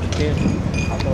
直接差不多